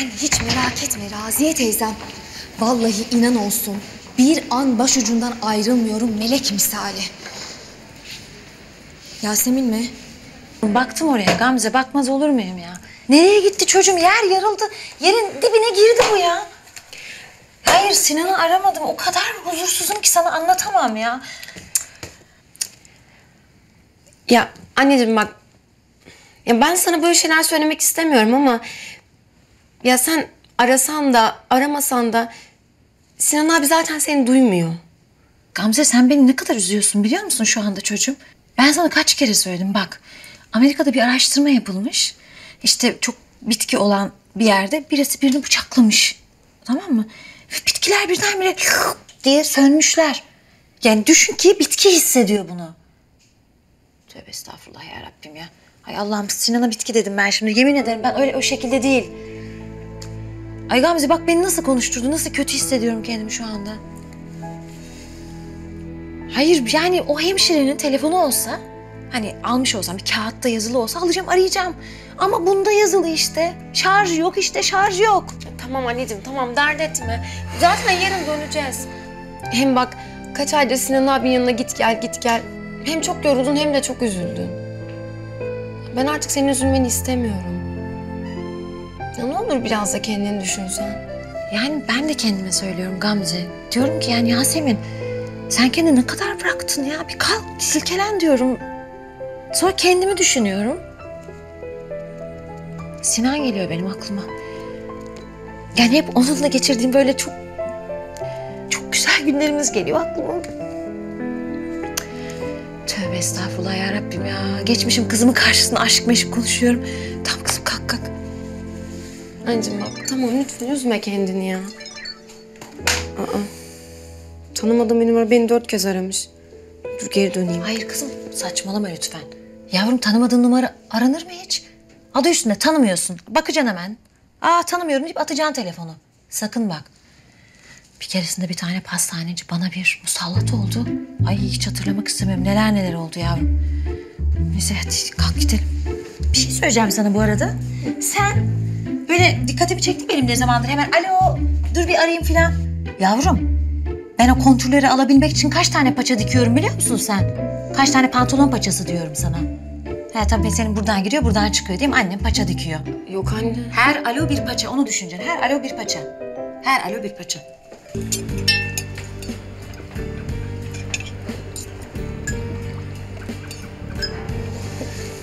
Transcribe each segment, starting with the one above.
Sen hiç merak etme Raziye teyzem. Vallahi inan olsun. Bir an başucundan ayrılmıyorum melek misali. Yasemin mi? Baktım oraya Gamze bakmaz olur muyum ya? Nereye gitti çocuğum? Yer yarıldı. Yerin dibine girdi bu ya. Hayır Sinan'ı aramadım. O kadar huzursuzum ki sana anlatamam ya. Ya anneciğim bak. Ya ben sana böyle şeyler söylemek istemiyorum ama... Ya sen arasan da aramasan da... Sinan abi zaten seni duymuyor. Gamze sen beni ne kadar üzüyorsun biliyor musun şu anda çocuğum? Ben sana kaç kere söyledim bak. Amerika'da bir araştırma yapılmış. İşte çok bitki olan bir yerde birisi birini bıçaklamış. Tamam mı? Bitkiler birdenbire diye sönmüşler. Yani düşün ki bitki hissediyor bunu. Tövbe estağfurullah ya Rabbim ya. Ay Allah'ım Sinan'a bitki dedim ben şimdi. Yemin ederim ben öyle o şekilde değil. Ay Gamze bak beni nasıl konuşturdu. Nasıl kötü hissediyorum kendimi şu anda. Hayır yani o hemşirenin telefonu olsa hani almış olsam bir kağıtta yazılı olsa alacağım arayacağım. Ama bunda yazılı işte. Şarj yok işte şarj yok. Tamam anneciğim tamam dert etme. Zaten yarın döneceğiz. Hem bak kaç aydır Sinan abinin yanına git gel git gel. Hem çok yoruldun hem de çok üzüldün. Ben artık senin üzülmeni istemiyorum. Ya ne olur biraz da kendini düşünsen. Yani ben de kendime söylüyorum Gamze. Diyorum ki yani Yasemin sen kendini ne kadar bıraktın ya? Bir kalk silkelen diyorum. Sonra kendimi düşünüyorum. Sinan geliyor benim aklıma. Yani hep onunla geçirdiğim böyle çok çok güzel günlerimiz geliyor aklıma. Tövbe estağfurullah ya Rabbim ya. Geçmişim kızımın karşısında aşk meşk konuşuyorum. Kalk. Anneciğim bak tamam lütfen üzme kendini ya. Aa. Tanımadığım bir numara beni dört kez aramış. Dur geri döneyim. Hayır kızım saçmalama lütfen. Yavrum tanımadığın numara aranır mı hiç? Adı üstünde tanımıyorsun. Bakacaksın hemen. Aa tanımıyorum deyip atacaksın telefonu. Sakın bak. Bir keresinde bir tane pastaneci bana bir musallat oldu. Ay hiç hatırlamak istemiyorum. Neler neler oldu yavrum. Neyse hadi kalk gidelim. Bir şey söyleyeceğim sana bu arada. Sen böyle dikkatimi çekti benim ne zamandır hemen alo dur bir arayayım filan. Yavrum ben o kontürleri alabilmek için kaç tane paça dikiyorum biliyor musun sen? Kaç tane pantolon paçası diyorum sana. He tabii senin buradan giriyor buradan çıkıyor değil mi? Annem paça dikiyor. Yok anne. Her alo bir paça onu düşüneceksin. Her alo bir paça. Her alo bir paça.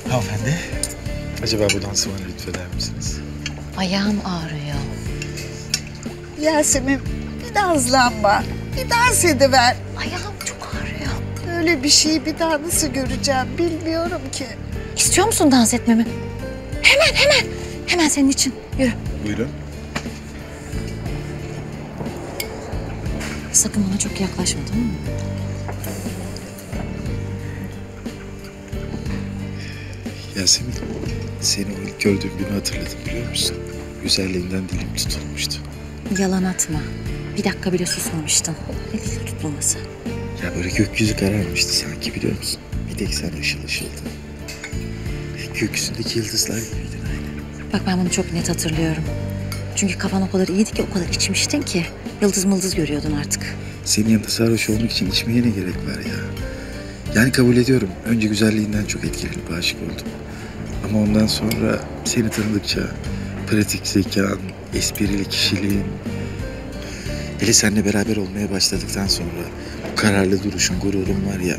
Hanımefendi. Acaba bu dansı bana lütfeder misiniz? Ayağım ağrıyor. Yasemin bir nazlanma. Bir dans ediver. Ayağım çok ağrıyor. Böyle bir şeyi bir daha nasıl göreceğim bilmiyorum ki. İstiyor musun dans etmemi? Hemen hemen. Hemen senin için. Yürü. Buyurun. Sakın bana çok yaklaşma tamam mı? Yasemin, seni ilk gördüğüm günü hatırladım biliyor musun? Güzelliğinden dilim tutulmuştu. Yalan atma. Bir dakika bile susmamıştın. Ne dil tutulması? Ya böyle gökyüzü kararmıştı sanki biliyor musun? Bir tek sen ışıl ışıldın. Gökyüzündeki yıldızlar gibiydin aynı. Bak ben bunu çok net hatırlıyorum. Çünkü kafan o kadar iyiydi ki o kadar içmiştin ki. Yıldız mıldız görüyordun artık. Senin yanında sarhoş olmak için içmeye ne gerek var ya? Yani kabul ediyorum. Önce güzelliğinden çok etkilenip aşık oldum. Ama ondan sonra seni tanıdıkça pratik zekan, esprili kişiliğin... Hele seninle beraber olmaya başladıktan sonra bu kararlı duruşun, gururun var ya...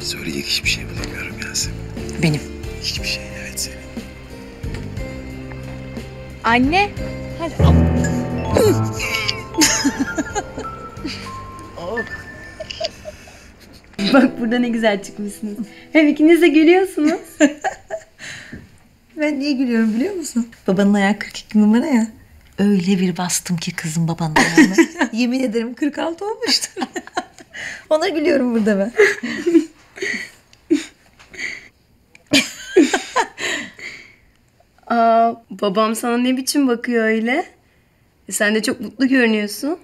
Söyleyecek hiçbir şey bulamıyorum Yasemin. Benim. Hiçbir şey evet senin. Anne. Bak burada ne güzel çıkmışsınız. Hem ikiniz de gülüyorsunuz. Ben niye gülüyorum biliyor musun? Babanın ayağı 42 numara ya. Öyle bir bastım ki kızım babanın ayağına. Yemin ederim 46 olmuştur. Ona gülüyorum burada ben. Aa, babam sana ne biçim bakıyor öyle? E, sen de çok mutlu görünüyorsun.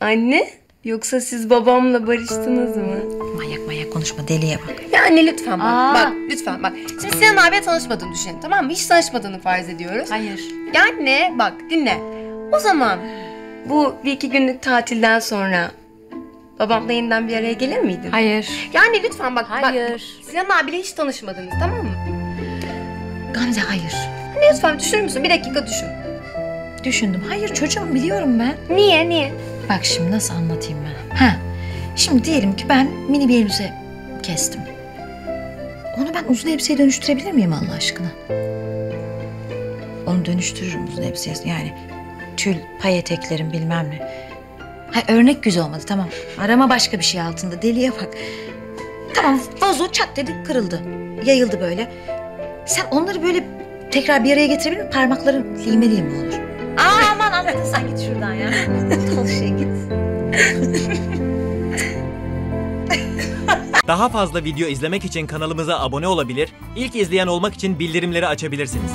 Anne, yoksa siz babamla barıştınız mı? Manyak manyak manyak konuşma deliye bak. Ya anne lütfen bak. Aa. Bak lütfen bak. Şimdi Sinan abiyle tanışmadığını düşünelim tamam mı? Hiç tanışmadığını farz ediyoruz. Hayır. Ya anne bak dinle. O zaman bu bir iki günlük tatilden sonra babamla yeniden bir araya gelir miydin? Hayır. Yani lütfen bak. Hayır. Bak, Sinan abiyle hiç tanışmadınız tamam mı? Gamze hayır. Anne lütfen düşünür müsün? Bir dakika düşün. Düşündüm. Hayır çocuğum biliyorum ben. Niye niye? Bak şimdi nasıl anlatayım ben. Ha. Şimdi diyelim ki ben mini bir elbise kestim. Onu ben uzun elbiseye dönüştürebilir miyim Allah aşkına? Onu dönüştürürüm uzun elbiseye. Yani tül, pay eteklerim bilmem ne. Ha, örnek güzel olmadı tamam. Arama başka bir şey altında. Deliye bak. Tamam vazo çat dedi kırıldı. Yayıldı böyle. Sen onları böyle tekrar bir araya getirebilir misin? Parmakların limeli mi olur? Aa, aman anladın sen git şuradan ya. Tol şey git. Daha fazla video izlemek için kanalımıza abone olabilir, ilk izleyen olmak için bildirimleri açabilirsiniz.